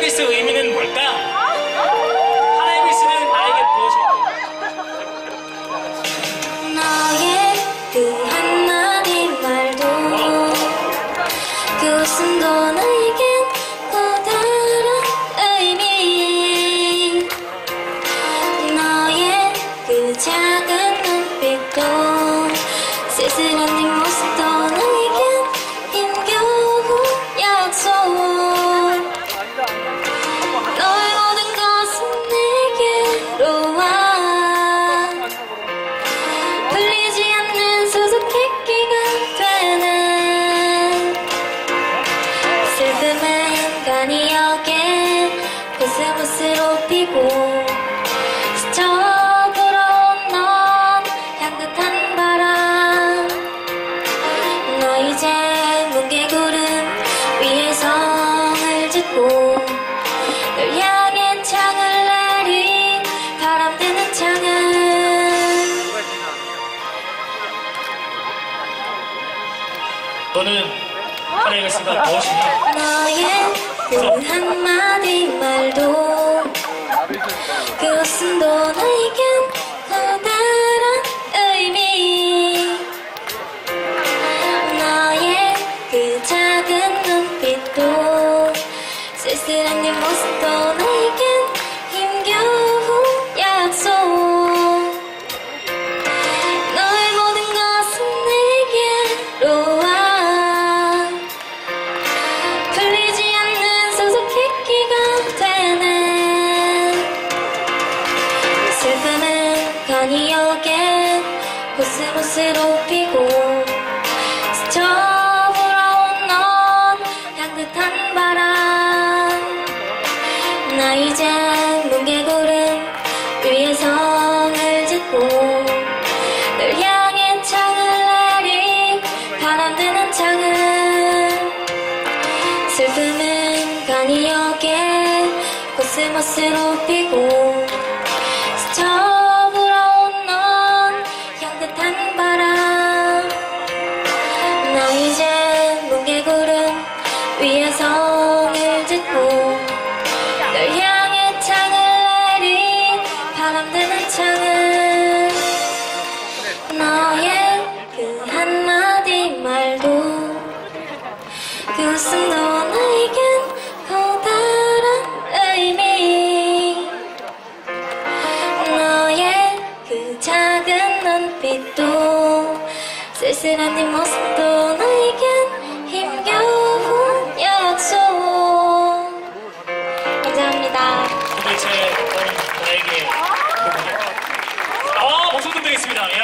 글씨 의미는 뭘까? 하나의 글씨는 나에게 무엇일까? 너의 그 한마디 말도 그 웃음도 나에겐 또 다른 의미 너의 그 작은 눈빛도 쓸쓸한 슬픔은 간이 여게 코스모스로 피고 스쳐 불어온 넌 향긋한 바람 너 이제 뭉게구름 위에 성을 짓고 널 향해 창을 내린 바람 드는 창은 너는 하나의 글씨가 무엇이니? 그 한마디 말도 그 웃음도 나에겐 커다란 의미. 너의 그 작은 눈빛도 쓸쓸한 네 모습도 나에겐 힘겨운 약속. 너의 모든 것은 내게로 와 간이 여게 코스모스로 피고 스쳐 불어온 넌 향긋한 바람. 나 이제 뭉게구름 위에 성을 짓고 널 향해 창을 내린 바람 드는 창은 슬픔은 간이 여게 코스모스로 피고 성을 짓고 널 향해 창을 내린 바람 드는 창은 너의 그 한마디 말도 그 웃음도 나에겐 커다란 의미. 너의 그 작은 눈빛도 쓸쓸한 네 모습도 감사합니다. 도대체 나에게 아, 모셔도 되겠습니다.